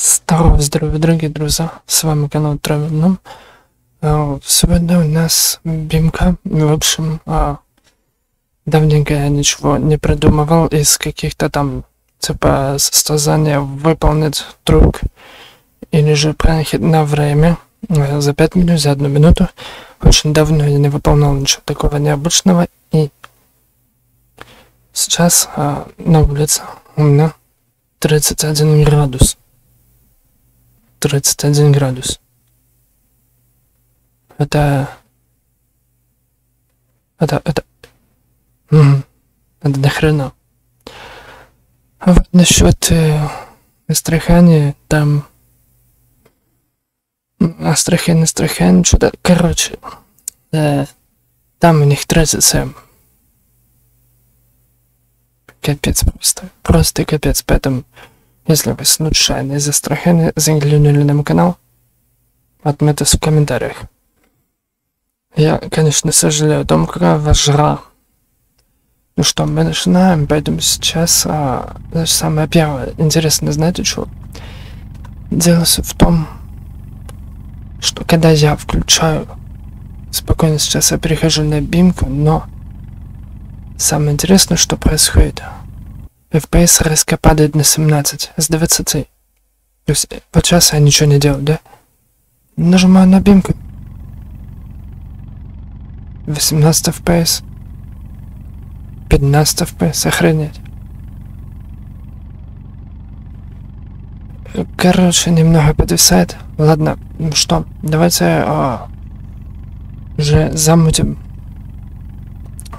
Здорово, здорово, дорогие друзья, с вами канал Nom. А, Сегодня у нас бимка, в общем, а, давненько я ничего не придумывал из каких-то там, типа, состязания выполнить трюк или же проехать на время а, за 5 минут, за одну минуту. Очень давно я не выполнял ничего такого необычного и сейчас на улице у меня 31 градус. 31 градус. Это... Это... Это... М, Это до хрена. А вот насчет э, Астрахани, там... Астрахань, Астрахань, что-то... Короче, э, там у них 37. Капец просто. Просто капец. Поэтому если вы случайно из Астрахани заглянули на мой канал, отметьте в комментариях. Я, конечно, сожалею о том, какая вас жара. Ну что, мы начинаем, поэтому сейчас а, значит, самое первое. Интересно, знаете что? Дело в том, что когда я включаю, спокойно сейчас я перехожу на бимку, но самое интересное, что происходит. FPS резко падает на 17 с 20. То есть вот сейчас я ничего не делаю, да? Нажимаю на бимку. 18 FPS. 15 FPS, охренеть. Короче, немного подвисает. Ладно, ну что, давайте а, уже замутим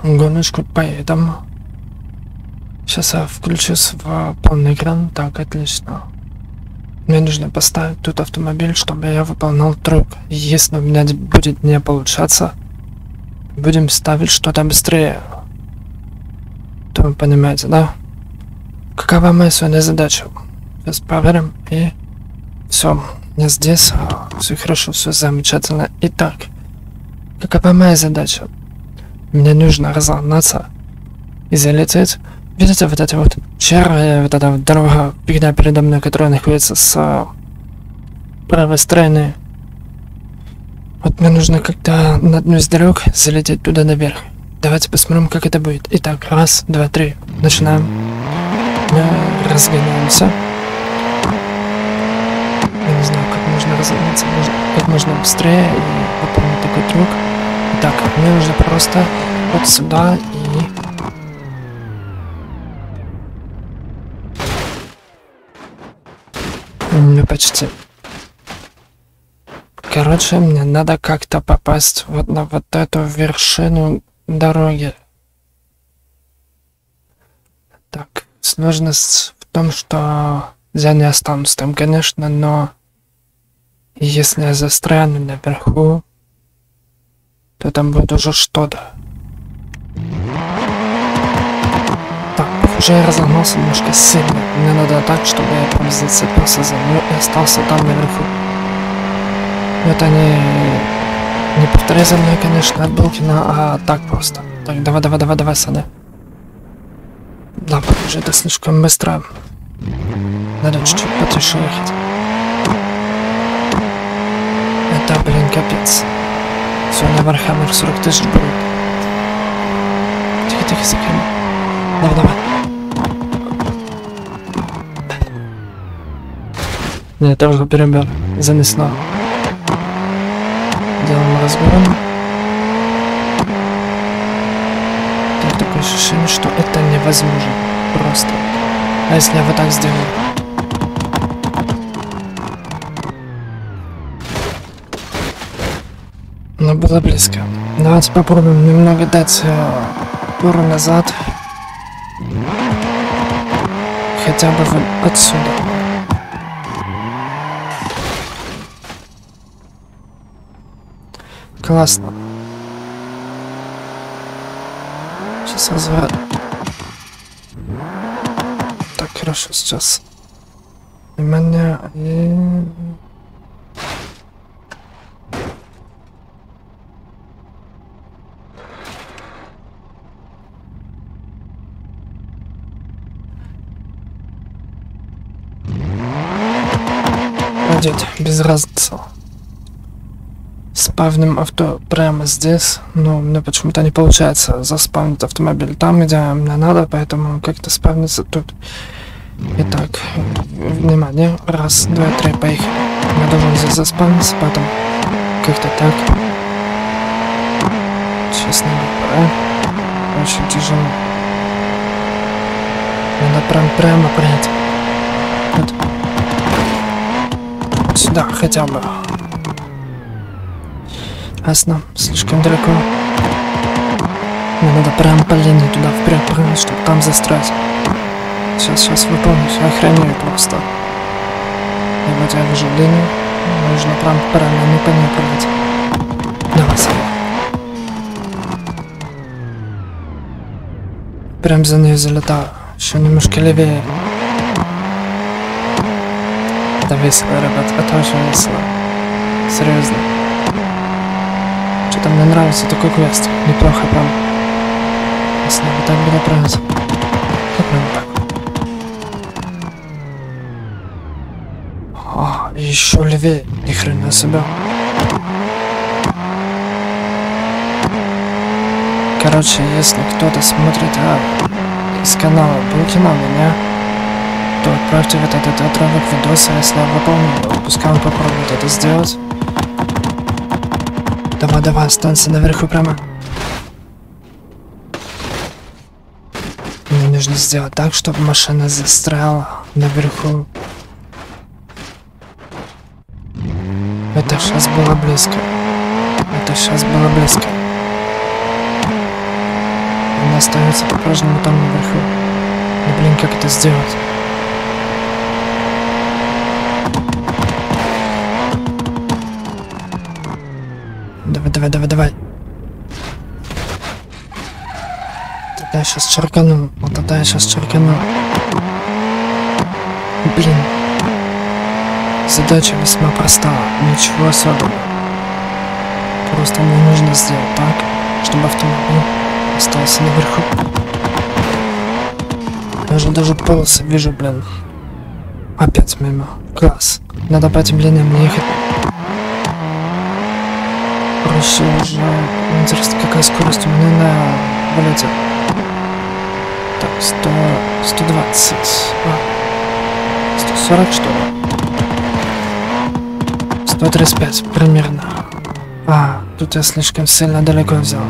гоночку, поедем. Сейчас я включусь в полный экран. Так, отлично. Мне нужно поставить тут автомобиль, чтобы я выполнял трюк. Если у меня будет не получаться, будем ставить что-то быстрее. То вы понимаете, да? Какова моя сегодня задача? Сейчас проверим и все. Я здесь, все хорошо, все замечательно. Итак, какова моя задача? Мне нужно разогнаться и залететь Видите, вот эта вот черная, вот эта вот дорога, всегда передо мной, которая находится с а, правой стороны. Вот мне нужно как-то на одну из дорог залететь туда наверх. Давайте посмотрим, как это будет. Итак, раз, два, три. Начинаем. Мы разгоняемся. Я не знаю, как можно разгоняться, как можно быстрее и выполнить такой трюк. Итак, мне нужно просто вот сюда и Ну, почти. Короче, мне надо как-то попасть вот на вот эту вершину дороги. Так, сложность в том, что я не останусь там, конечно, но если я застряну наверху, то там будет уже что-то. Уже я разогнался немножко сильно. Мне надо так, чтобы я прям зацепился за нее и остался там наверху. Но это не... Не повторяй за мной, конечно, от Булкина, а так просто. Так, давай, давай, давай, давай, Саня. Да, уже это слишком быстро. Надо чуть-чуть потише ехать. Это, блин, капец. Сегодня Warhammer 40 тысяч будет. Тихо, тихо, закрыли. Давай, давай. Не, это уже перебор. Занесло. Делаем разгон. Так, такое ощущение, что это невозможно. Просто. А если я вот так сделаю? Но было близко. Давайте попробуем немного дать э, туру назад. Хотя бы вот отсюда. Классно. Сейчас разворот. Так, хорошо, сейчас. Внимание. И... пойдет, без разницы. Спавним авто прямо здесь, но у меня почему-то не получается заспавнить автомобиль там, где мне надо, поэтому как-то спавнится тут. Итак, внимание, раз, два, три, поехали. Я должен здесь заспавниться, потом как-то так. Честно говоря, очень тяжело. Надо прям прямо прять. Вот. Сюда хотя бы. Ясно, слишком далеко. Мне надо прям по линии туда вперед прыгнуть, чтобы там застрять. Сейчас, сейчас выполню, охраняю просто. И вот я вижу линию, нужно прям не по ней прыгать. Давай, Сава. Прям за ней залетаю, еще немножко левее. Это весело, ребят, это очень весело. Серьезно. Что-то мне нравится такой квест. Неплохо прям. Если вот так буду править. Как мне так? А, еще левее. Ни хрена себе. Короче, если кто-то смотрит а, из канала Булкина меня, то отправьте вот этот отрывок видоса, если я выполню, пускай он попробует это сделать. Давай, давай, останься наверху прямо. Мне нужно сделать так, чтобы машина застряла наверху. Это сейчас было близко. Это сейчас было близко. Она остается по-прежнему там наверху. И блин, как это сделать? Давай, давай, давай, давай. Тогда я сейчас черкану. Вот тогда я сейчас черкану. Блин. Задача весьма проста. Ничего особенного. Просто мне нужно сделать так, чтобы автомобиль остался наверху. Даже даже полосы вижу, блин. Опять мимо. Класс. Надо по этим линиям ехать. Проще уже... Интересно, какая скорость у меня на вылете. Так, 100... 120. А, 140 что ли? 135 примерно. А, тут я слишком сильно далеко взял.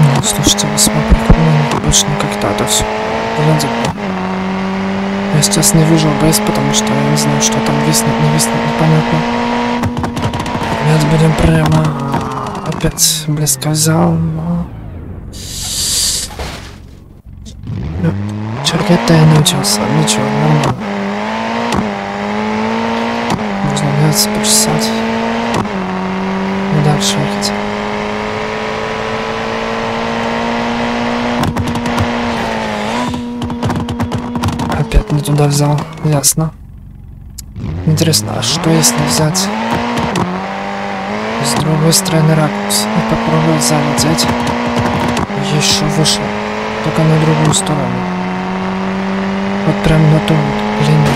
Ну, слушайте, весьма прикольно, необычно как-то это все выглядит. Я сейчас не вижу ОБС, потому что я не знаю, что там виснет, не виснет, непонятно. Опять будем прямо... Опять близко взял, но... Черкет-то я научился, ничего, нормально. Можно мяться, почесать. И дальше ехать. Опять не туда взял, ясно. Интересно, а что если взять с другой стороны ракурс и попробовать залететь еще выше, только на другую сторону. Вот прям на ту вот линию.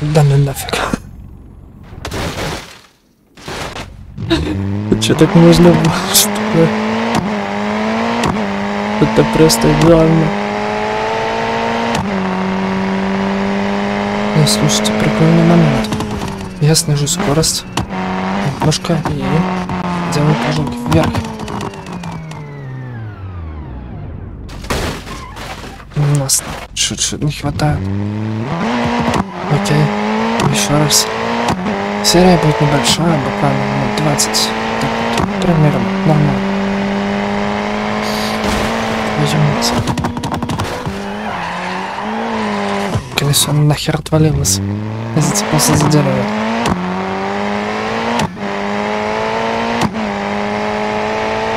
Да ну нафиг. Че так можно было, что? Это просто идеально. Ну, слушайте, прикольный момент. Я снижу скорость немножко и делаю прыжок вверх. У нас чуть-чуть не хватает. Окей, еще раз. Серия будет небольшая, буквально минут 20. Так вот, примерно, нормально. Возьмется. Колесо нахер отвалилось. Я зацепился за дерево.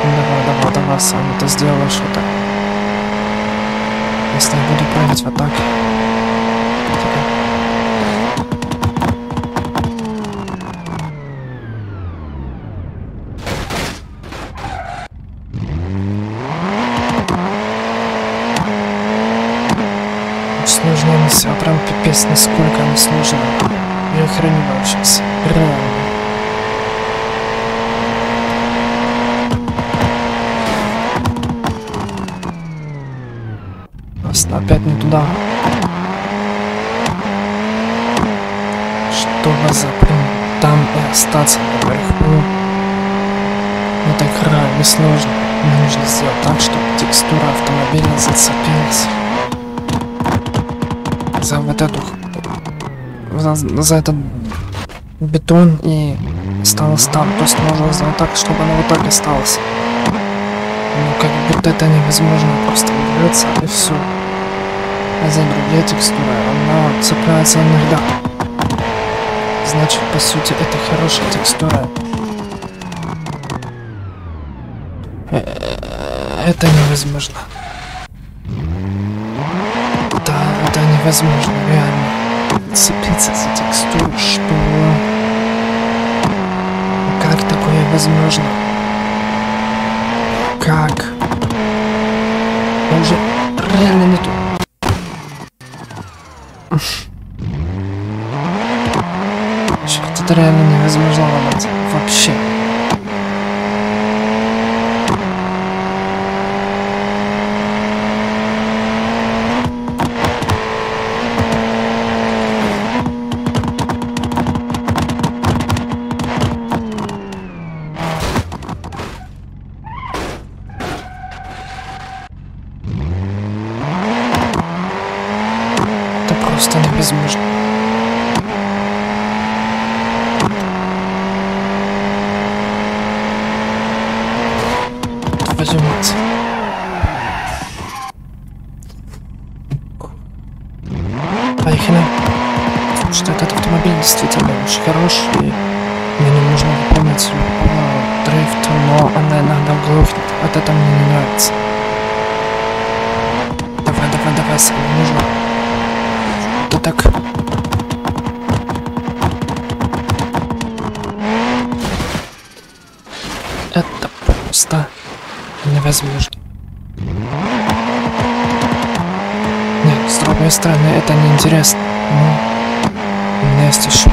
Давай, давай, давай, сам это сделаешь что-то. Если я буду править вот так. запутался, а прям пипец, насколько оно сложно. Я храни сейчас. Реально. Просто опять не туда. Чтобы запрыгнуть там и остаться наверху. Это крайне сложно. Мне нужно сделать так, чтобы текстура автомобиля зацепилась за вот эту за, за этот бетон и осталось там. То есть нужно сделать так, чтобы она вот так осталась. Ну, как будто это невозможно просто берется и все. А за другие текстуры она цепляется иногда. Значит, по сути, это хорошая текстура. Э, это невозможно. Да, это невозможно, реально. Цепиться за текстуру, что... Как такое возможно? Как? Я уже реально не тут. Черт, это реально невозможно ломать. Вообще. Это просто невозможно. Твою мать. Поехали. Что этот автомобиль действительно очень хороший. Мне не нужно выполнять любого дрифт, но она иногда глохнет. Вот это мне не нравится. Давай, давай, давай, Сэм, нужно. Ты так... Это просто невозможно. Нет, с другой стороны, это неинтересно. Ну, у меня есть еще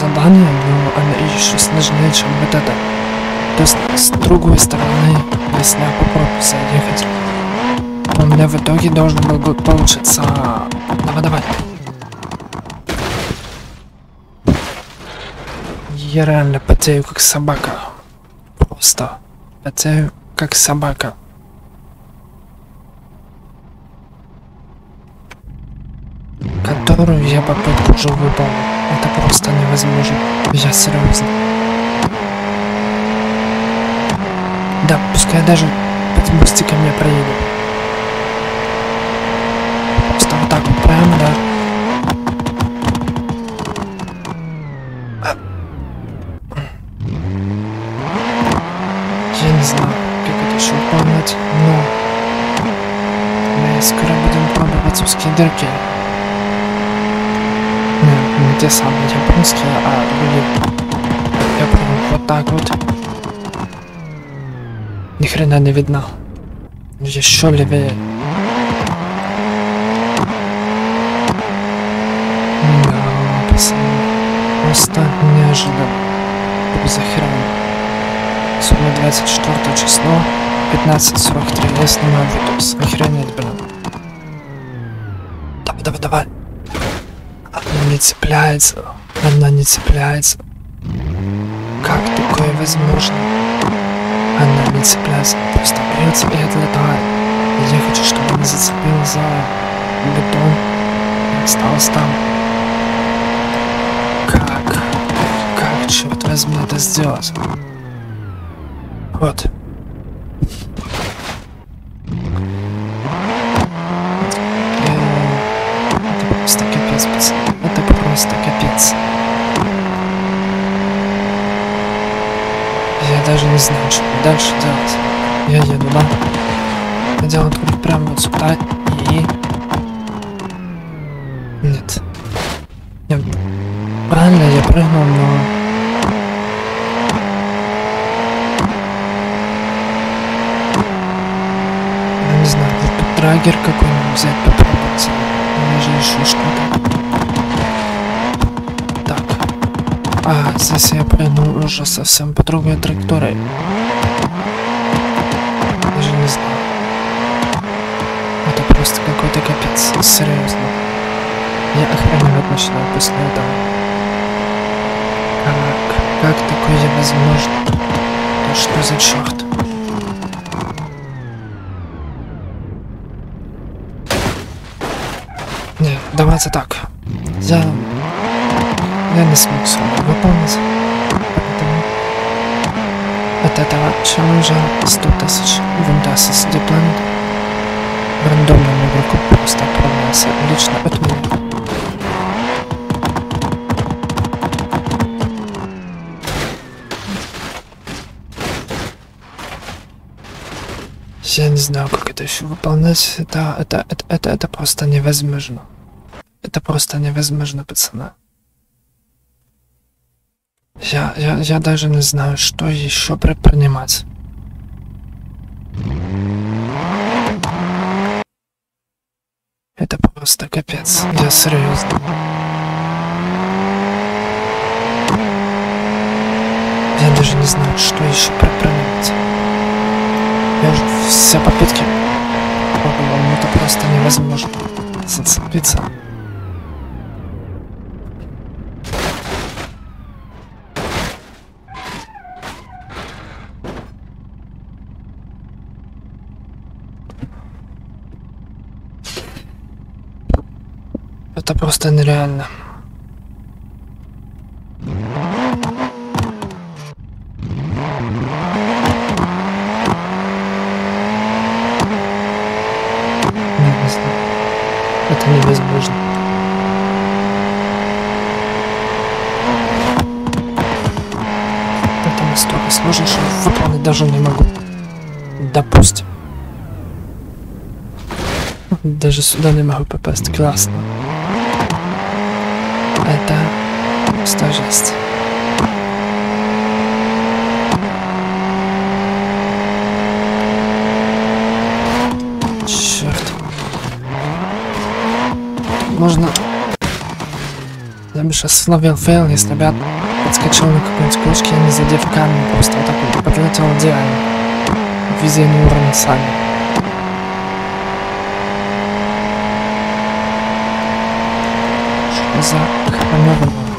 задание, но оно еще сложнее, чем вот это. То есть, с другой стороны, если я попробую заехать, у меня в итоге должен был бы получиться... Давай, давай. Я реально потею, как собака. Просто потею, как собака. Которую я попытку уже выполнил. Это просто невозможно. Я серьезно. Да, пускай даже под мостиком я проеду. Просто вот так вот прям, да. Я не знаю, как это еще выполнять, но мы скоро будем пробовать узкие дырки. Те самые японские, а другие. Я прям вот так вот. Ни хрена не видно. Еще левее. Да, пацаны. Просто неожиданно. За хрен. Сегодня 24 число, 15.43. Я снимаю видос. Охренеть, блин. Давай, давай, давай. Не цепляется. Она не цепляется. Как такое возможно? Она не цепляется, просто берется и отлетает. Я хочу, чтобы она зацепила за бетон и осталась там. Как? Как, черт возьми, это сделать? Вот. Э, Это просто капец, пацаны. Это просто капец. Я даже не знаю, что дальше делать. Я еду, да? Я делаю открыть прямо вот сюда и... Нет. Нет. Правильно, я прыгнул, но... Драгер какой-нибудь взять, попробовать. Меня же еще что-то. А, здесь я прыгнул уже совсем по другой траектории. Даже не знаю. Это просто какой-то капец. Серьезно. Я охреневать начинаю после этого. Как? Как такое возможно? Да что за черт? Не, давайте так. Я... Я не смог с вами выполнить. Поэтому... От этого челленджа 100 тысяч Вундасис Дипланет рандомному игроку просто отправляется лично от меня. Я не знаю, как это еще выполнять. Это, это, это, это, это просто невозможно. Это просто невозможно, пацаны. Я, я, я даже не знаю, что еще предпринимать. Это просто капец. Я серьезно. Я даже не знаю, что еще предпринимать. Я уже все попытки пробовал, но это просто невозможно зацепиться. Это просто нереально. Это невозможно. Это настолько сложно, что выполнить даже не могу. Допустим. Даже сюда не могу попасть. Классно. Это просто жесть. Черт. Можно... Я бы сейчас словил фейл, если бы я подскочил на какой-нибудь кочке, не задев камень, просто вот так вот подлетел идеально. Везение уровня сами. За хреново?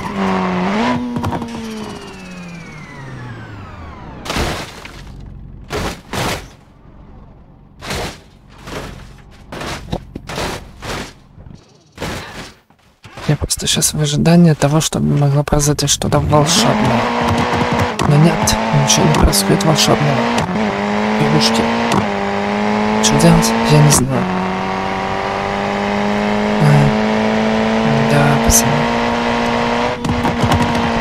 Сейчас в ожидании того, чтобы могло произойти что-то волшебное. Но нет, ничего не происходит волшебного. Игрушки. Что делать, я не знаю. Да, пацаны.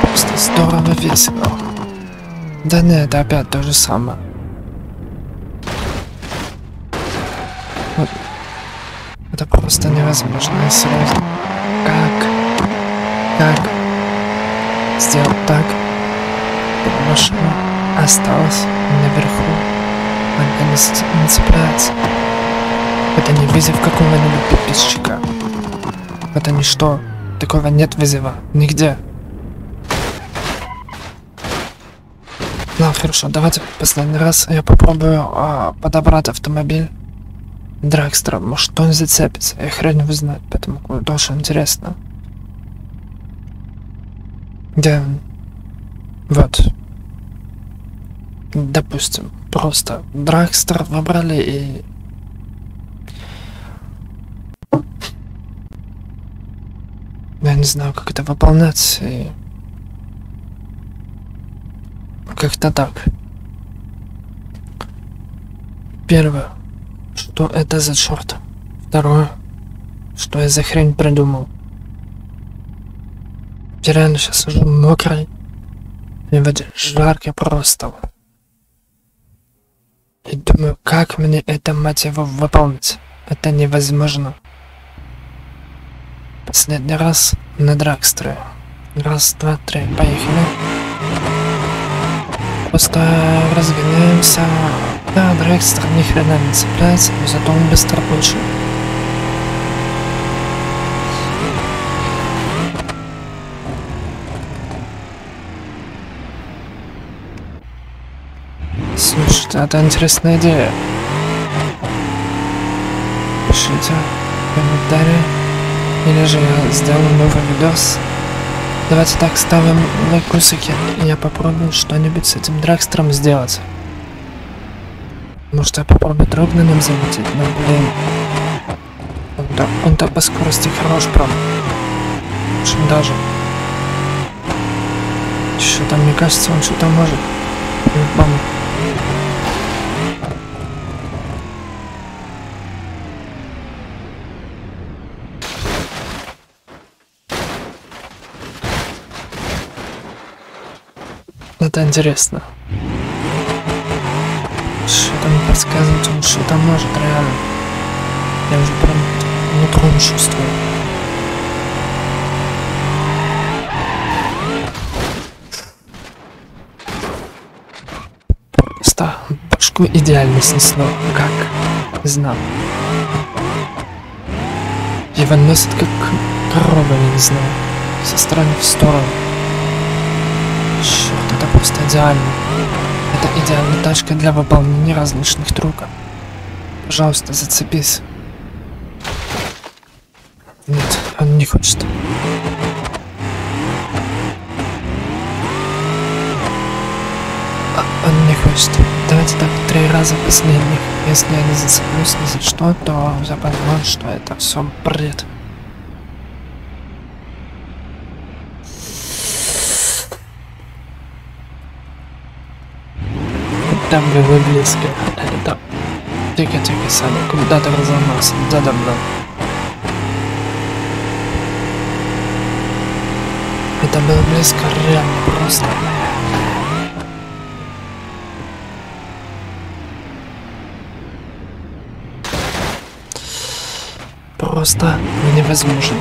Просто здорово весело. Да нет, опять то же самое. Вот. Это просто невозможно, серьезно. Как? Как? Сделать так, чтобы машина осталась наверху. Она не, не цепляется. Это не вызов какого-нибудь подписчика. Это ничто. Такого нет вызова. Нигде. Ну, хорошо, давайте последний раз я попробую а, подобрать автомобиль Дракстера. Может, он зацепится. Я хрен его знает, поэтому тоже интересно. Да. Вот. Допустим, просто Дракстер выбрали и... Я не знаю, как это выполнять, и... Как-то так. Первое. Что это за черт? Второе. Что я за хрень придумал? Я реально сейчас сижу мокрый. И в жарко просто. И думаю, как мне это, мать его, выполнить? Это невозможно. Последний раз на драгстере. Раз, два, три, поехали. Просто разгоняемся. Да, драгстер ни хрена не цепляется, но зато он быстро очень. Слушайте, это интересная идея. Пишите комментарии. Или же я сделаю новый видос. Давайте так, ставим лайкусики, я попробую что-нибудь с этим Дракстером сделать. Может я попробую нам залететь, но блин. Он-то, он-то по скорости хорош прям. Очень даже. Что-то, мне кажется, он что-то может. По-любому. Это интересно. Что-то мне подсказывает, он что-то может реально. Я уже прям нутром чувствую. Просто башку идеально снесло. Как? Не знаю. Его носит как корова, я не знаю. Со стороны в сторону. Просто идеально. Это идеальная тачка для выполнения различных трюков. Пожалуйста, зацепись. Нет, он не хочет. А, он не хочет. Давайте так три раза последних. Если я не зацеплюсь ни за что, то понимаю, что это все бред. Там было близко. Это... Тихо, тихо, Саня, куда ты разломался? Да-да, да. Это было близко, реально, просто. Просто невозможно.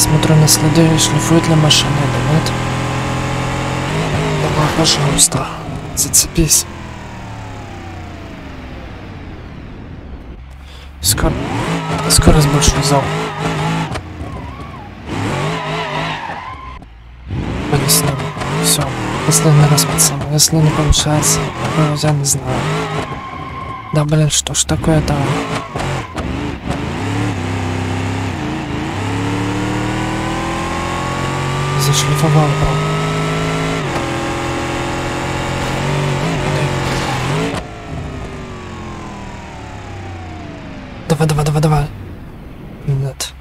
Смотрю на следы и шлифует ли машина или нет. Давай, пожалуйста, зацепись. Скоро... Скорость больше зал. Понесли. Все. Последний раз, пацаны. Если не получается, я не знаю. Да блин, что ж такое-то? Зашлифовал прям. Давай, давай, давай, давай. Нет.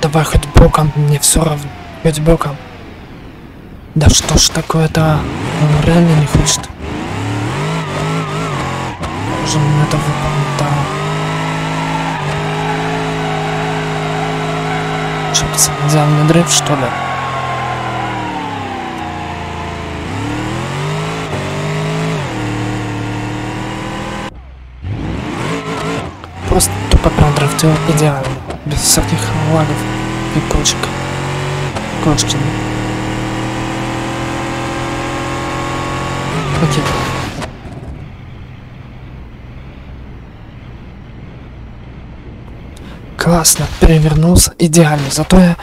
Давай хоть боком, мне все равно. Хоть боком. Да что ж такое-то? Он реально не хочет. Уже мне это выполнить, да. Что, идеальный дрейф, что ли? Просто тупо продрифтил идеально. Без всяких лагов и кочек. Кочки. Окей. Классно, перевернулся идеально. Зато я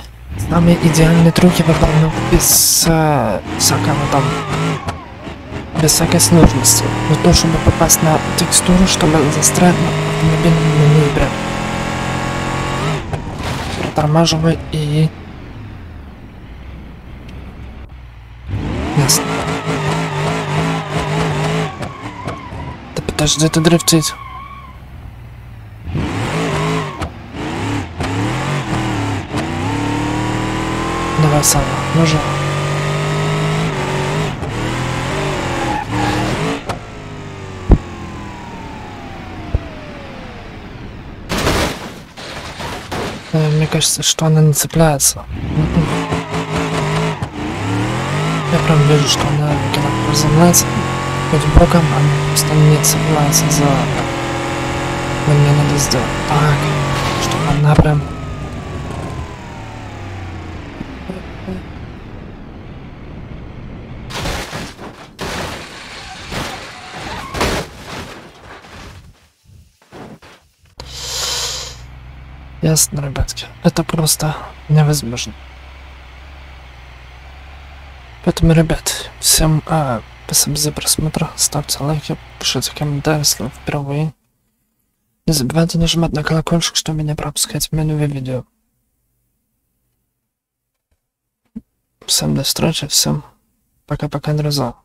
самые идеальные трюки выполнил без э, всякого там без всякой сложности. Но то, чтобы попасть на текстуру, чтобы застрять на автомобильном маневре. Протормаживай и... Ясно. Да подожди ты дрифтить. Давай, Сава, ну же. Э, Мне кажется, что она не цепляется. Я прям вижу, что она когда приземляется, хоть боком, она просто не цепляется за... Мне надо сделать так, чтобы она прям... Ясно, ребятки. Это просто невозможно. Поэтому, ребят, всем а, спасибо за просмотр. Ставьте лайки, пишите комментарии, если вы впервые. Не забывайте нажимать на колокольчик, чтобы не пропускать мои новые видео. Всем до встречи, всем пока-пока, друзья.